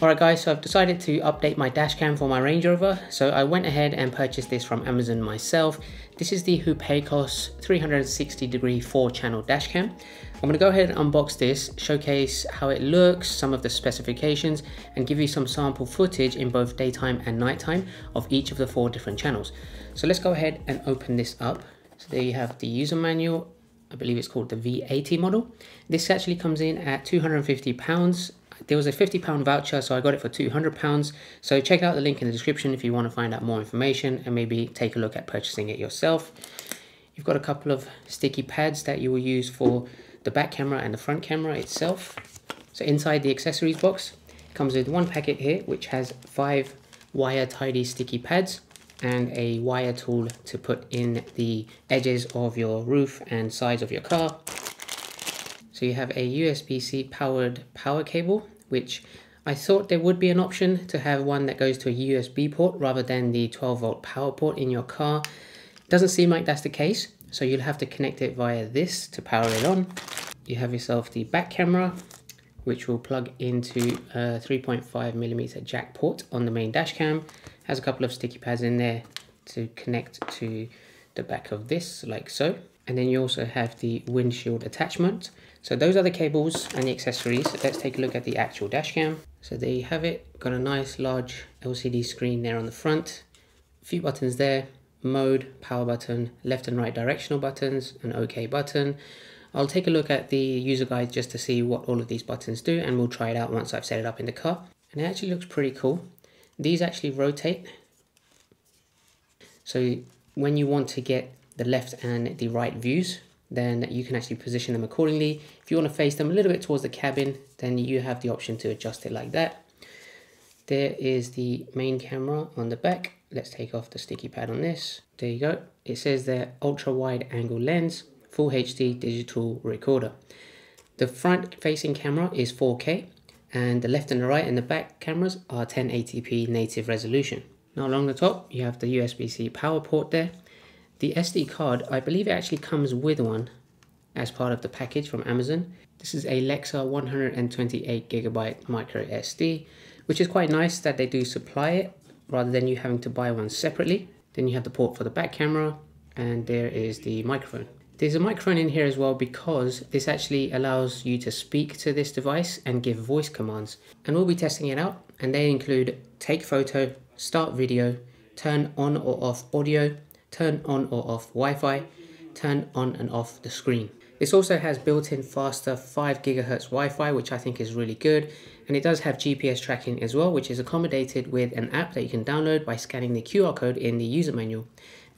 Alright guys, so I've decided to update my dash cam for my Range Rover. So I went ahead and purchased this from Amazon myself. This is the Hupejos 360 degree 4 channel dash cam. I'm going to go ahead and unbox this, showcase how it looks, some of the specifications, and give you some sample footage in both daytime and nighttime of each of the four different channels. So let's go ahead and open this up. So there you have the user manual. I believe it's called the V80 model. This actually comes in at 250 pounds there was a 50 pound voucher so I got it for 200 pounds. So check out the link in the description if you want to find out more information and maybe take a look at purchasing it yourself. You've got a couple of sticky pads that you will use for the back camera and the front camera itself. So inside the accessories box comes with one packet here which has five wire tidy sticky pads and a wire tool to put in the edges of your roof and sides of your car so you have a USB-C powered power cable, which I thought there would be an option to have one that goes to a USB port rather than the 12 volt power port in your car. Doesn't seem like that's the case, so you'll have to connect it via this to power it on. You have yourself the back camera, which will plug into a 3.5 millimeter jack port on the main dash cam. Has a couple of sticky pads in there to connect to the back of this, like so. And then you also have the windshield attachment, so those are the cables and the accessories. Let's take a look at the actual dash cam. So there you have it. Got a nice large LCD screen there on the front. A few buttons there. Mode, power button, left and right directional buttons, an OK button. I'll take a look at the user guide just to see what all of these buttons do and we'll try it out once I've set it up in the car. And it actually looks pretty cool. These actually rotate. So when you want to get the left and the right views, then you can actually position them accordingly. If you want to face them a little bit towards the cabin, then you have the option to adjust it like that. There is the main camera on the back. Let's take off the sticky pad on this. There you go. It says there ultra wide angle lens, full HD digital recorder. The front facing camera is 4K and the left and the right and the back cameras are 1080p native resolution. Now along the top you have the USB-C power port there the SD card, I believe it actually comes with one as part of the package from Amazon. This is a Lexar 128 gigabyte micro SD, which is quite nice that they do supply it rather than you having to buy one separately. Then you have the port for the back camera and there is the microphone. There's a microphone in here as well because this actually allows you to speak to this device and give voice commands. And we'll be testing it out and they include take photo, start video, turn on or off audio, turn on or off Wi-Fi, turn on and off the screen. This also has built-in faster 5 GHz Wi-Fi, which I think is really good. And it does have GPS tracking as well, which is accommodated with an app that you can download by scanning the QR code in the user manual.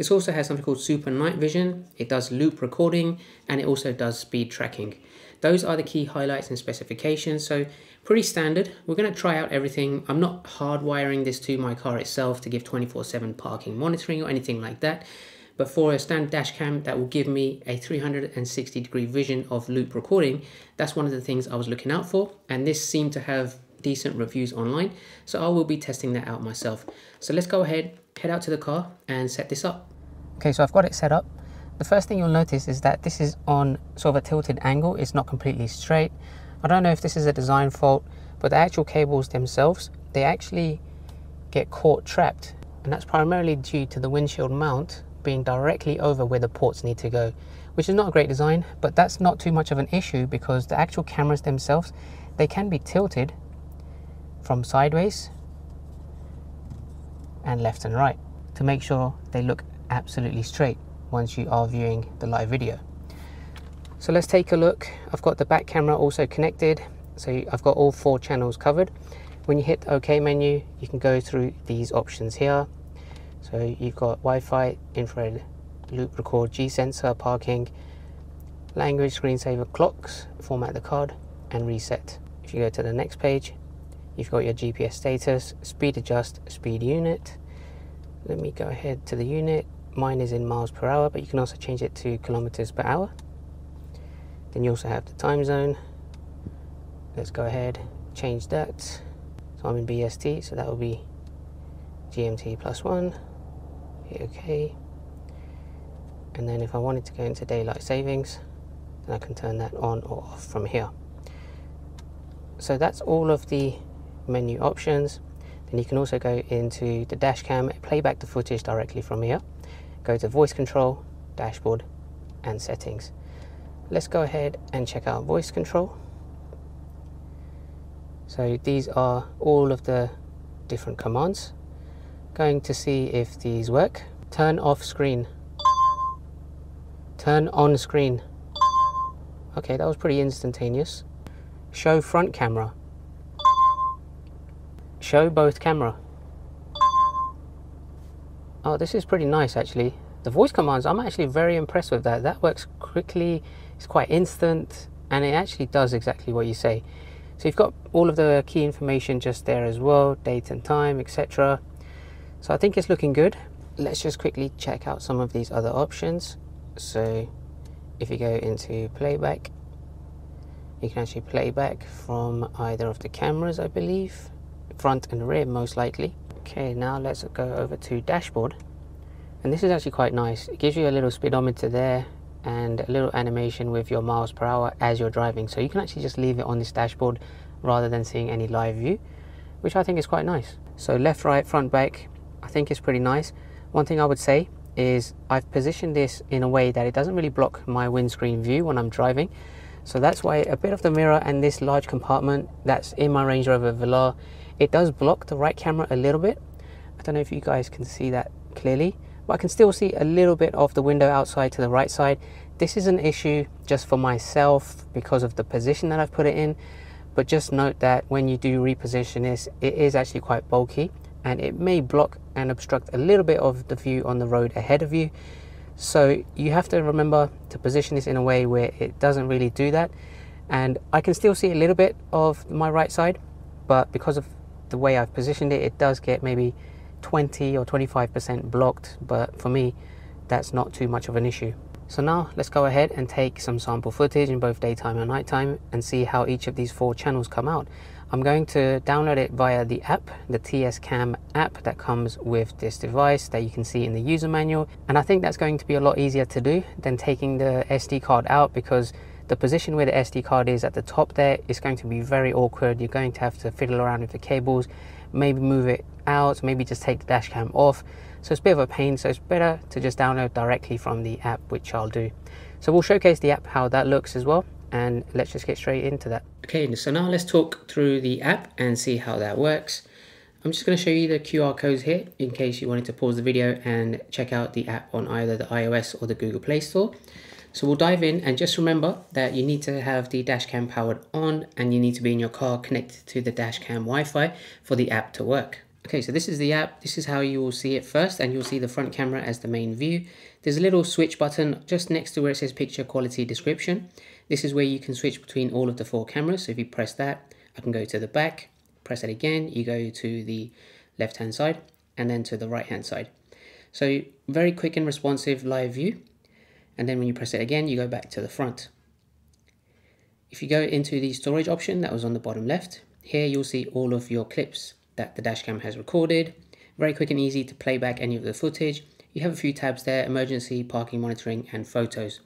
This also has something called Super Night Vision. It does loop recording and it also does speed tracking. Those are the key highlights and specifications. So pretty standard. We're going to try out everything. I'm not hardwiring this to my car itself to give 24-7 parking monitoring or anything like that. But for a standard dash cam that will give me a 360 degree vision of loop recording, that's one of the things I was looking out for. And this seemed to have decent reviews online. So I will be testing that out myself. So let's go ahead, head out to the car and set this up. Okay, so I've got it set up. The first thing you'll notice is that this is on sort of a tilted angle. It's not completely straight. I don't know if this is a design fault, but the actual cables themselves, they actually get caught trapped. And that's primarily due to the windshield mount being directly over where the ports need to go, which is not a great design, but that's not too much of an issue because the actual cameras themselves, they can be tilted from sideways and left and right to make sure they look absolutely straight once you are viewing the live video. So let's take a look. I've got the back camera also connected. So I've got all four channels covered. When you hit the OK menu, you can go through these options here. So you've got Wi-Fi, infrared, loop record, G-sensor, parking, language, screensaver, clocks, format the card, and reset. If you go to the next page, you've got your GPS status, speed adjust, speed unit. Let me go ahead to the unit, Mine is in miles per hour, but you can also change it to kilometers per hour. Then you also have the time zone. Let's go ahead, change that. So I'm in BST, so that will be GMT plus one. Hit OK. And then if I wanted to go into daylight savings, then I can turn that on or off from here. So that's all of the menu options. Then you can also go into the dash cam, play back the footage directly from here. Go to voice control, dashboard and settings. Let's go ahead and check out voice control. So these are all of the different commands. Going to see if these work. Turn off screen. Turn on screen. Okay, that was pretty instantaneous. Show front camera. Show both camera. Oh, this is pretty nice actually. The voice commands, I'm actually very impressed with that. That works quickly, it's quite instant, and it actually does exactly what you say. So you've got all of the key information just there as well, date and time, etc. So I think it's looking good. Let's just quickly check out some of these other options. So if you go into playback, you can actually play back from either of the cameras, I believe, front and rear most likely. Okay, now let's go over to dashboard. And this is actually quite nice. It gives you a little speedometer there and a little animation with your miles per hour as you're driving. So you can actually just leave it on this dashboard rather than seeing any live view, which I think is quite nice. So left, right, front, back, I think is pretty nice. One thing I would say is I've positioned this in a way that it doesn't really block my windscreen view when I'm driving. So that's why a bit of the mirror and this large compartment that's in my Range Rover Velar, it does block the right camera a little bit. I don't know if you guys can see that clearly, but I can still see a little bit of the window outside to the right side. This is an issue just for myself because of the position that I've put it in. But just note that when you do reposition this, it is actually quite bulky and it may block and obstruct a little bit of the view on the road ahead of you. So you have to remember to position this in a way where it doesn't really do that. And I can still see a little bit of my right side, but because of the way I've positioned it, it does get maybe 20 or 25% blocked, but for me, that's not too much of an issue. So now let's go ahead and take some sample footage in both daytime and nighttime and see how each of these four channels come out. I'm going to download it via the app, the TS Cam app that comes with this device that you can see in the user manual. And I think that's going to be a lot easier to do than taking the SD card out because the position where the SD card is at the top there is going to be very awkward. You're going to have to fiddle around with the cables, maybe move it out, maybe just take the dash cam off. So it's a bit of a pain, so it's better to just download directly from the app, which I'll do. So we'll showcase the app, how that looks as well, and let's just get straight into that. Okay, so now let's talk through the app and see how that works. I'm just going to show you the QR codes here in case you wanted to pause the video and check out the app on either the iOS or the Google Play Store. So we'll dive in and just remember that you need to have the dashcam powered on and you need to be in your car connected to the dashcam Wi-Fi for the app to work. Okay, so this is the app. This is how you will see it first and you'll see the front camera as the main view. There's a little switch button just next to where it says picture quality description. This is where you can switch between all of the four cameras. So if you press that, I can go to the back, press it again, you go to the left hand side and then to the right hand side. So very quick and responsive live view and then when you press it again you go back to the front. If you go into the storage option that was on the bottom left, here you'll see all of your clips that the dashcam has recorded. Very quick and easy to play back any of the footage. You have a few tabs there, emergency, parking monitoring and photos.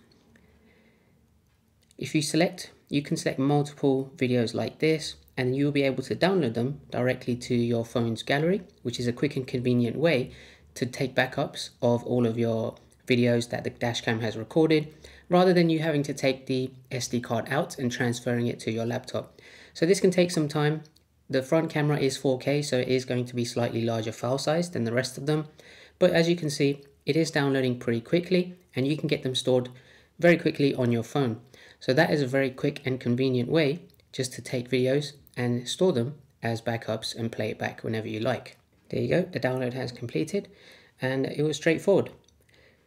If you select, you can select multiple videos like this and you'll be able to download them directly to your phone's gallery, which is a quick and convenient way to take backups of all of your videos that the dashcam has recorded rather than you having to take the SD card out and transferring it to your laptop. So this can take some time. The front camera is 4K, so it is going to be slightly larger file size than the rest of them. But as you can see, it is downloading pretty quickly and you can get them stored very quickly on your phone. So that is a very quick and convenient way just to take videos and store them as backups and play it back whenever you like. There you go, the download has completed and it was straightforward.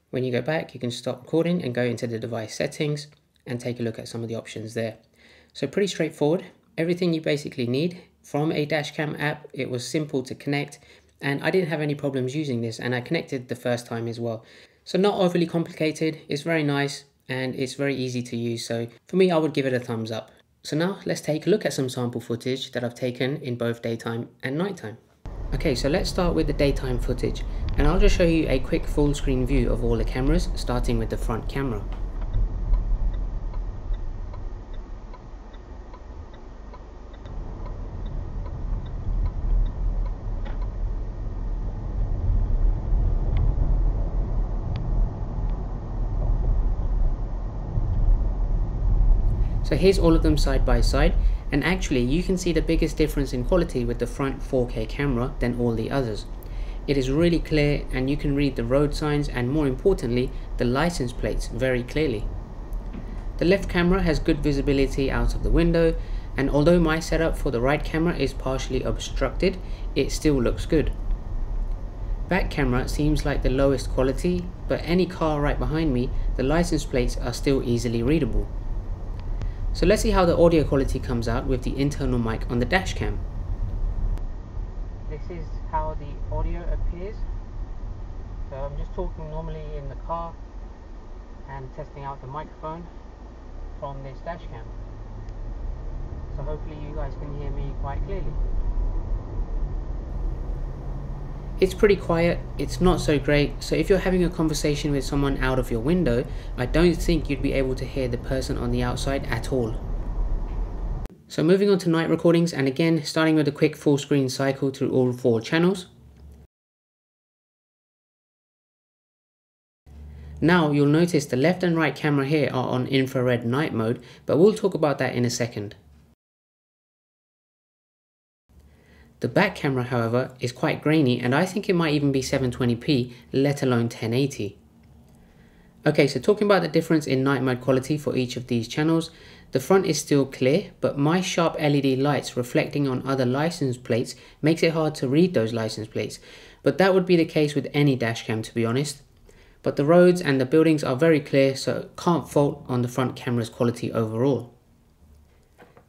When you go back, you can stop recording and go into the device settings and take a look at some of the options there. So pretty straightforward. Everything you basically need from a dashcam app. It was simple to connect and I didn't have any problems using this and I connected the first time as well. So not overly complicated, it's very nice and it's very easy to use. So for me, I would give it a thumbs up. So now let's take a look at some sample footage that I've taken in both daytime and nighttime. Okay, so let's start with the daytime footage and I'll just show you a quick full screen view of all the cameras starting with the front camera. So here's all of them side by side and actually you can see the biggest difference in quality with the front 4K camera than all the others. It is really clear and you can read the road signs and more importantly the license plates very clearly. The left camera has good visibility out of the window and although my setup for the right camera is partially obstructed, it still looks good. Back camera seems like the lowest quality, but any car right behind me, the license plates are still easily readable. So let's see how the audio quality comes out with the internal mic on the dash cam. This is how the audio appears. So I'm just talking normally in the car and testing out the microphone from this dash cam. So hopefully you guys can hear me quite clearly. It's pretty quiet, it's not so great, so if you're having a conversation with someone out of your window, I don't think you'd be able to hear the person on the outside at all. So moving on to night recordings, and again, starting with a quick full screen cycle through all four channels. Now you'll notice the left and right camera here are on infrared night mode, but we'll talk about that in a second. The back camera, however, is quite grainy and I think it might even be 720p, let alone 1080. Okay, so talking about the difference in night mode quality for each of these channels, the front is still clear, but my sharp LED lights reflecting on other license plates makes it hard to read those license plates, but that would be the case with any dashcam to be honest. But the roads and the buildings are very clear, so can't fault on the front camera's quality overall.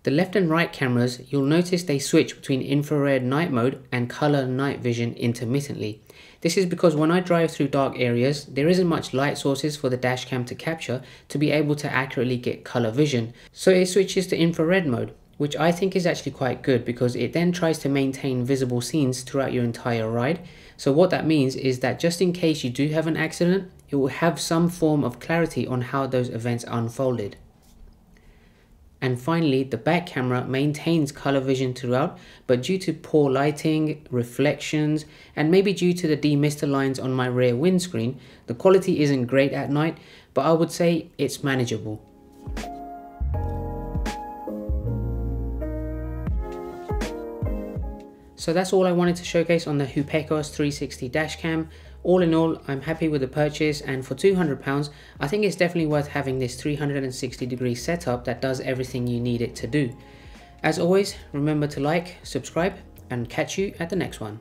The left and right cameras, you'll notice they switch between infrared night mode and color night vision intermittently. This is because when I drive through dark areas, there isn't much light sources for the dashcam to capture to be able to accurately get color vision. So it switches to infrared mode, which I think is actually quite good because it then tries to maintain visible scenes throughout your entire ride. So what that means is that just in case you do have an accident, it will have some form of clarity on how those events unfolded. And finally, the back camera maintains color vision throughout, but due to poor lighting, reflections, and maybe due to the demister lines on my rear windscreen, the quality isn't great at night, but I would say it's manageable. So that's all I wanted to showcase on the Hupejos 360 dashcam. All in all, I'm happy with the purchase and for £200, I think it's definitely worth having this 360 degree setup that does everything you need it to do. As always, remember to like, subscribe and catch you at the next one.